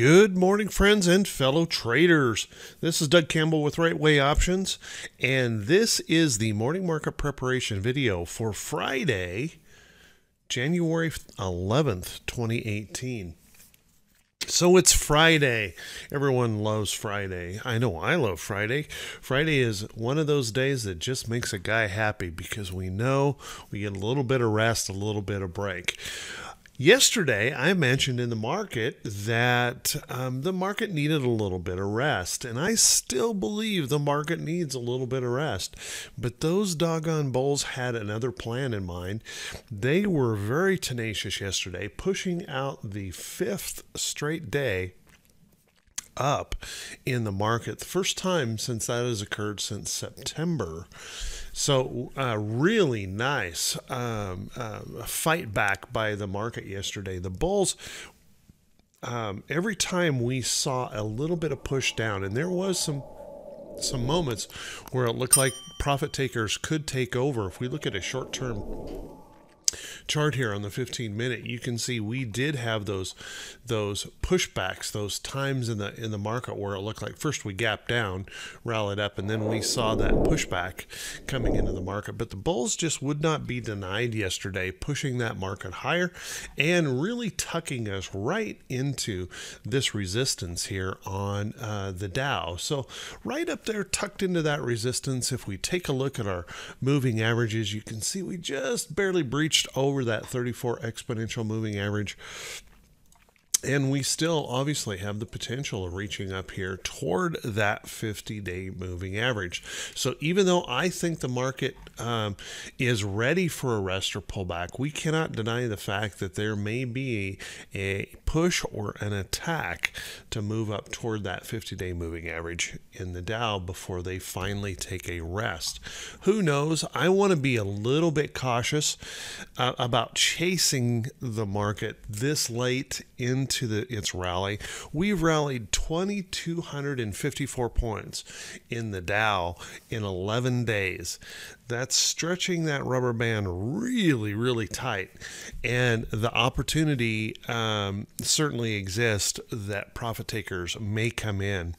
Good morning, friends and fellow traders. This is Doug Campbell with Right Way Options, and this is the morning market preparation video for Friday, January 11th, 2018. So it's Friday. Everyone loves Friday. I know I love Friday. Friday is one of those days that just makes a guy happy because we know we get a little bit of rest, a little bit of break. Yesterday, I mentioned in the market that um, the market needed a little bit of rest, and I still believe the market needs a little bit of rest. But those doggone bulls had another plan in mind. They were very tenacious yesterday, pushing out the fifth straight day up in the market. The first time since that has occurred since September. So, uh, really nice um, uh, fight back by the market yesterday. The bulls um, every time we saw a little bit of push down, and there was some some moments where it looked like profit takers could take over. If we look at a short term chart here on the 15 minute you can see we did have those those pushbacks those times in the in the market where it looked like first we gapped down rallied up and then we saw that pushback coming into the market. But the bulls just would not be denied yesterday pushing that market higher and really tucking us right into this resistance here on uh, the Dow. So right up there tucked into that resistance if we take a look at our moving averages you can see we just barely breached over that 34 exponential moving average and we still obviously have the potential of reaching up here toward that 50 day moving average. So, even though I think the market um, is ready for a rest or pullback, we cannot deny the fact that there may be a push or an attack to move up toward that 50 day moving average in the Dow before they finally take a rest. Who knows? I want to be a little bit cautious uh, about chasing the market this late into into the its rally. We've rallied 2254 points in the Dow in 11 days. That's stretching that rubber band really, really tight. And the opportunity um, certainly exists that profit takers may come in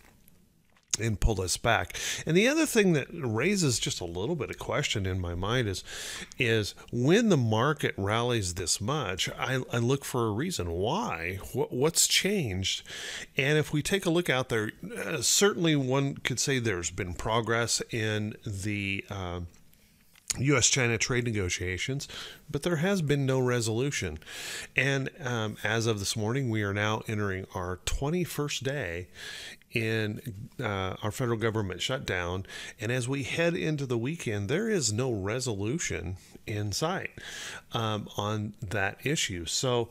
and pull us back. And the other thing that raises just a little bit of question in my mind is is when the market rallies this much, I, I look for a reason why. What, what's changed? And if we take a look out there, uh, certainly one could say there's been progress in the uh, U.S. China trade negotiations, but there has been no resolution. And um, as of this morning, we are now entering our 21st day in uh, our federal government shutdown. And as we head into the weekend, there is no resolution in sight um, on that issue. So,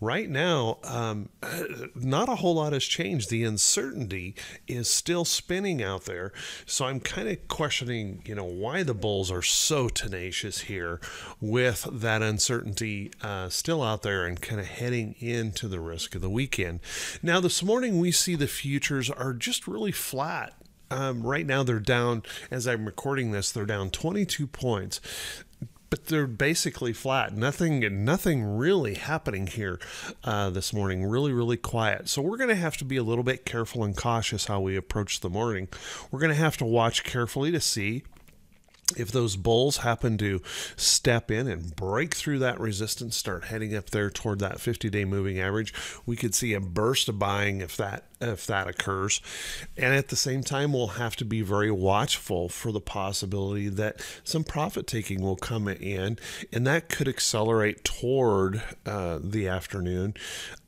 right now, um, not a whole lot has changed. The uncertainty is still spinning out there. So, I'm kind of questioning, you know, why the bulls are so tenacious here with that uncertainty uh, still out there and kind of heading into the risk of the weekend. Now, this morning, we see the futures are just really flat. Um, right now, they're down, as I'm recording this, they're down 22 points but they're basically flat. Nothing, nothing really happening here uh, this morning. Really, really quiet. So we're going to have to be a little bit careful and cautious how we approach the morning. We're going to have to watch carefully to see if those bulls happen to step in and break through that resistance, start heading up there toward that 50-day moving average, we could see a burst of buying if that if that occurs. And at the same time, we'll have to be very watchful for the possibility that some profit taking will come in, and that could accelerate toward uh, the afternoon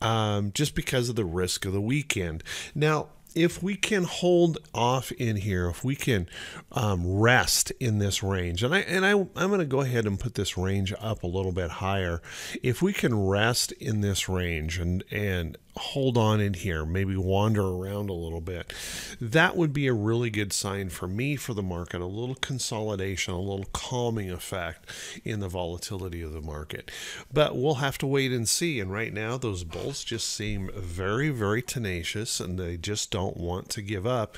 um, just because of the risk of the weekend. Now, if we can hold off in here, if we can um, rest in this range, and I and I I'm going to go ahead and put this range up a little bit higher. If we can rest in this range and and hold on in here, maybe wander around a little bit, that would be a really good sign for me for the market. A little consolidation, a little calming effect in the volatility of the market. But we'll have to wait and see. And right now, those bulls just seem very, very tenacious and they just don't want to give up.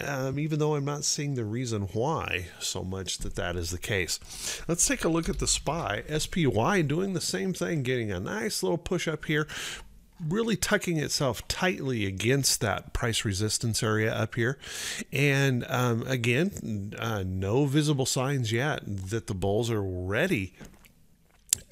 Um, even though I'm not seeing the reason why so much that that is the case. Let's take a look at the SPY. SPY doing the same thing, getting a nice little push up here, really tucking itself tightly against that price resistance area up here. And um, again, uh, no visible signs yet that the bulls are ready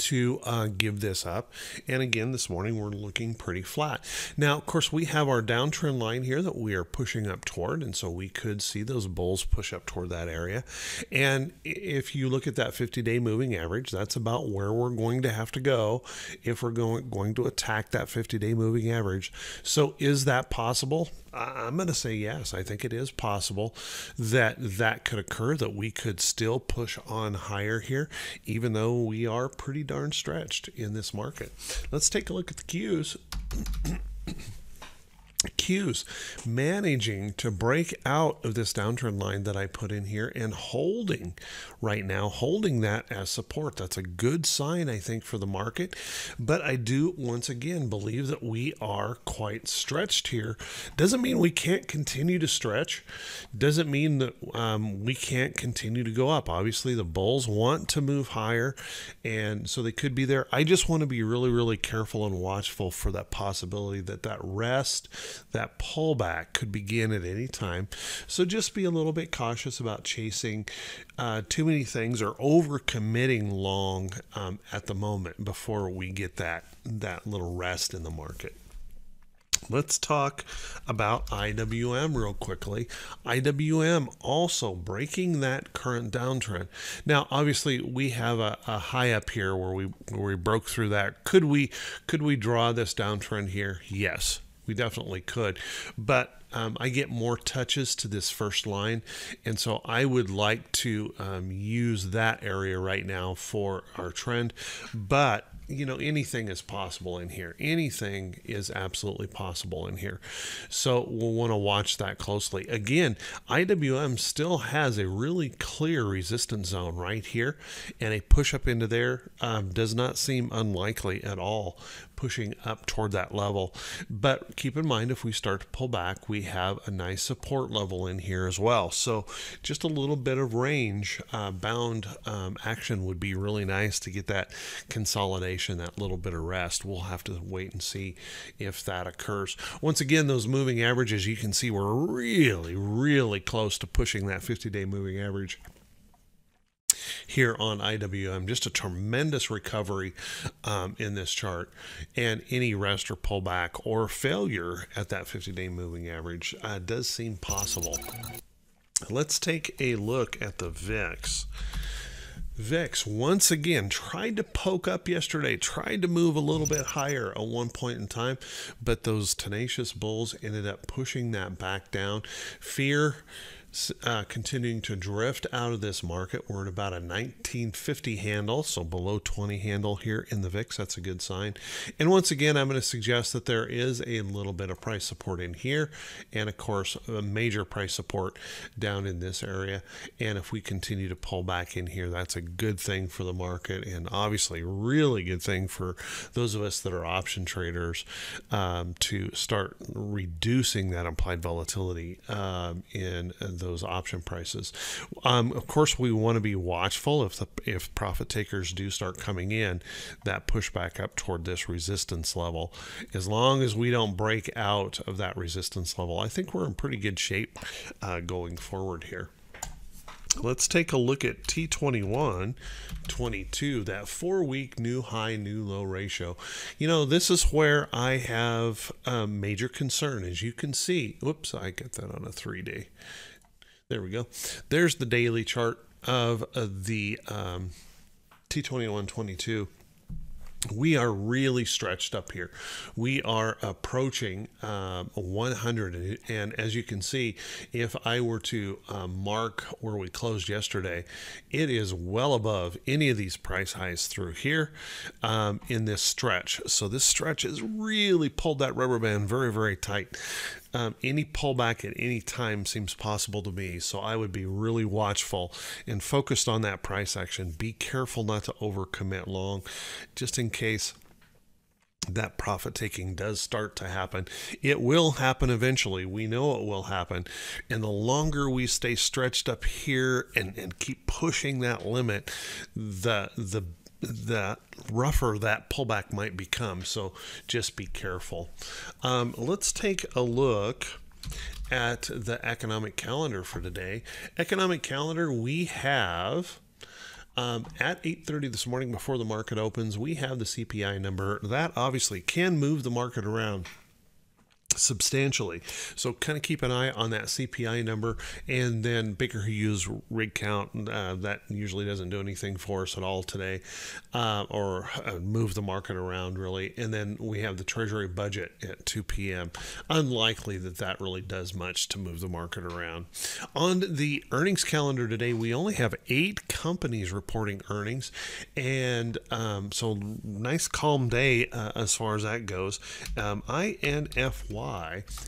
to uh, give this up. And again, this morning we're looking pretty flat. Now, of course, we have our downtrend line here that we are pushing up toward, and so we could see those bulls push up toward that area. And if you look at that 50-day moving average, that's about where we're going to have to go if we're going going to attack that 50-day moving average. So, is that possible? I'm going to say yes. I think it is possible that that could occur, that we could still push on higher here, even though we are pretty darn stretched in this market. Let's take a look at the Qs. Qs managing to break out of this downtrend line that I put in here and holding right now, holding that as support. That's a good sign, I think, for the market. But I do once again believe that we are quite stretched here. Doesn't mean we can't continue to stretch, doesn't mean that um, we can't continue to go up. Obviously, the bulls want to move higher, and so they could be there. I just want to be really, really careful and watchful for that possibility that that rest that pullback could begin at any time. So just be a little bit cautious about chasing uh, too many things or over committing long um, at the moment before we get that that little rest in the market. Let's talk about IWM real quickly. IWM also breaking that current downtrend. Now, obviously, we have a, a, high up here where we where we broke through that. Could we could we draw this downtrend here? Yes we definitely could. But um, I get more touches to this first line, and so I would like to um, use that area right now for our trend. But you know anything is possible in here. Anything is absolutely possible in here. So we'll want to watch that closely. Again iwm still has a really clear resistance zone right here. And a push up into there um, does not seem unlikely at all pushing up toward that level but keep in mind if we start to pull back we have a nice support level in here as well so just a little bit of range uh, bound um, action would be really nice to get that consolidation that little bit of rest. We'll have to wait and see if that occurs. Once again, those moving averages you can see we're really, really close to pushing that 50 day moving average here on IWM. Just a tremendous recovery um, in this chart. And any rest or pullback or failure at that 50 day moving average uh, does seem possible. Let's take a look at the VIX. VIX once again tried to poke up yesterday, tried to move a little bit higher at one point in time, but those tenacious bulls ended up pushing that back down. Fear uh, continuing to drift out of this market. We're at about a 1950 handle, so below 20 handle here in the VIX. That's a good sign. And once again, I'm going to suggest that there is a little bit of price support in here, and of course, a major price support down in this area. And if we continue to pull back in here, that's a good thing for the market, and obviously, really good thing for those of us that are option traders um, to start reducing that implied volatility um, in those option prices. Um, of course, we want to be watchful if the if profit takers do start coming in, that push back up toward this resistance level. As long as we don't break out of that resistance level, I think we're in pretty good shape uh, going forward here. Let's take a look at T21 22, that four week new high, new low ratio. You know, this is where I have a major concern. As you can see, whoops, I get that on a three day. There we go. There's the daily chart of uh, the um, T2122 we are really stretched up here. We are approaching uh, 100, and as you can see, if I were to uh, mark where we closed yesterday, it is well above any of these price highs through here um, in this stretch. So this stretch has really pulled that rubber band very, very tight. Um, any pullback at any time seems possible to me. So I would be really watchful and focused on that price action. Be careful not to overcommit long, just in case that profit taking does start to happen. It will happen eventually. We know it will happen. And the longer we stay stretched up here and, and keep pushing that limit, the the that rougher that pullback might become. So just be careful. Um, let's take a look at the economic calendar for today. Economic calendar, we have um, at 8:30 this morning before the market opens, we have the CPI number. That obviously can move the market around substantially. So kind of keep an eye on that CPI number, and then Baker Hughes rig count. Uh, that usually doesn't do anything for us at all today, uh, or uh, move the market around really. And then we have the Treasury budget at 2 p.m. Unlikely that that really does much to move the market around. On the earnings calendar today, we only have eight companies reporting earnings, and um, so nice calm day uh, as far as that goes. Um, INFY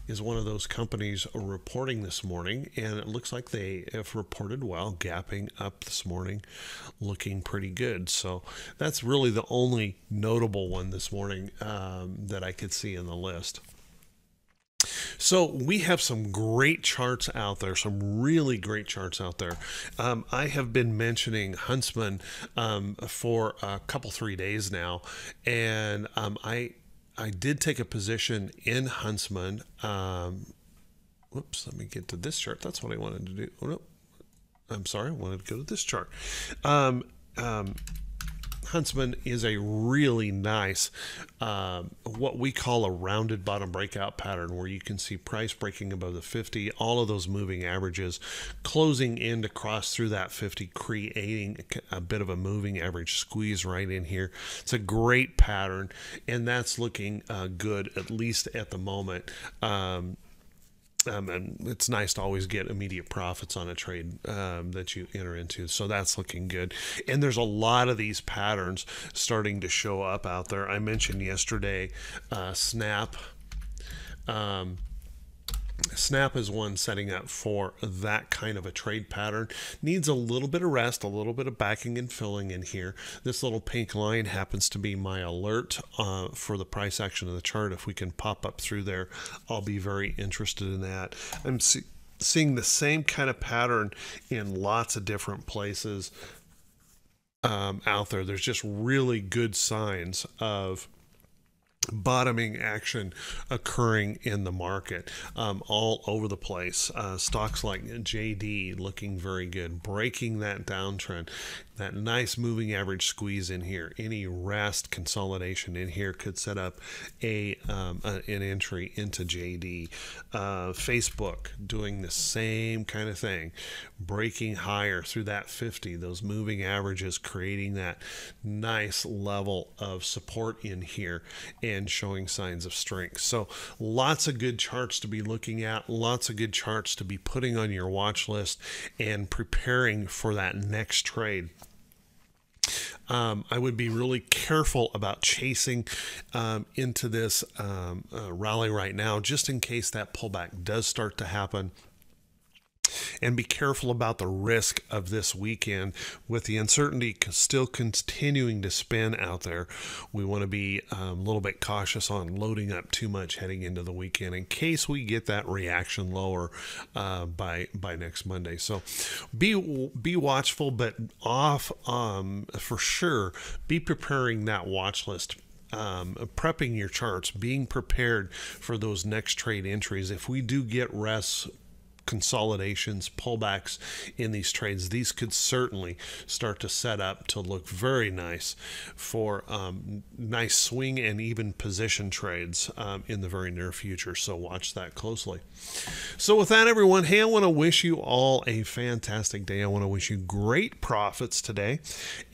is one of those companies reporting this morning, and it looks like they have reported well, gapping up this morning, looking pretty good. So that's really the only notable one this morning um, that I could see in the list. So we have some great charts out there, some really great charts out there. Um, I have been mentioning Huntsman um, for a couple three days now, and um, I I did take a position in Huntsman. Um, whoops, let me get to this chart. That's what I wanted to do. Oh, no. I'm sorry, I wanted to go to this chart. Um, um, Huntsman is a really nice, uh, what we call a rounded bottom breakout pattern where you can see price breaking above the 50, all of those moving averages closing in to cross through that 50, creating a bit of a moving average squeeze right in here. It's a great pattern, and that's looking uh, good, at least at the moment. Um, um, and it's nice to always get immediate profits on a trade um, that you enter into. So that's looking good. And there's a lot of these patterns starting to show up out there. I mentioned yesterday uh, Snap. Um, Snap is one setting up for that kind of a trade pattern. Needs a little bit of rest, a little bit of backing and filling in here. This little pink line happens to be my alert uh, for the price action of the chart. If we can pop up through there, I'll be very interested in that. I'm see seeing the same kind of pattern in lots of different places um, out there. There's just really good signs of bottoming action occurring in the market um, all over the place. Uh, stocks like JD looking very good, breaking that downtrend, that nice moving average squeeze in here. Any rest consolidation in here could set up a, um, an entry into JD. Uh, Facebook doing the same kind of thing, breaking higher through that 50. Those moving averages creating that nice level of support in here and showing signs of strength. So lots of good charts to be looking at, lots of good charts to be putting on your watch list and preparing for that next trade. Um, I would be really careful about chasing um, into this um, uh, rally right now, just in case that pullback does start to happen and be careful about the risk of this weekend with the uncertainty still continuing to spin out there. We want to be um, a little bit cautious on loading up too much heading into the weekend in case we get that reaction lower uh, by by next Monday. So be be watchful, but off um, for sure. Be preparing that watch list um, prepping your charts, being prepared for those next trade entries. If we do get rests consolidations, pullbacks in these trades, these could certainly start to set up to look very nice for um, nice swing and even position trades um, in the very near future. So watch that closely. So with that, everyone, hey, I want to wish you all a fantastic day. I want to wish you great profits today.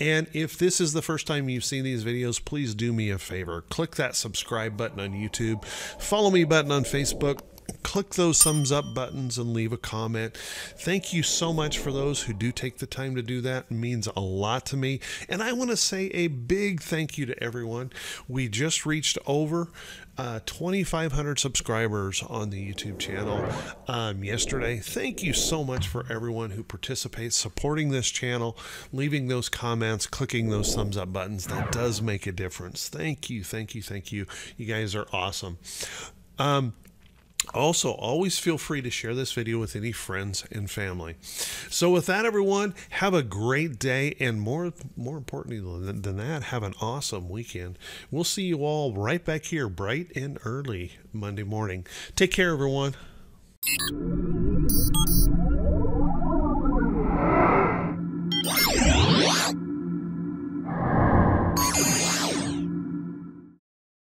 And if this is the first time you've seen these videos, please do me a favor. Click that subscribe button on YouTube. Follow me button on Facebook click those thumbs up buttons and leave a comment. Thank you so much for those who do take the time to do that. It means a lot to me. And I want to say a big thank you to everyone. We just reached over uh, 2,500 subscribers on the YouTube channel um, yesterday. Thank you so much for everyone who participates, supporting this channel, leaving those comments, clicking those thumbs up buttons. That does make a difference. Thank you, thank you, thank you. You guys are awesome. Um, Also, always feel free to share this video with any friends and family. So, with that, everyone, have a great day, and more, more importantly than, than that, have an awesome weekend. We'll see you all right back here, bright and early Monday morning. Take care, everyone.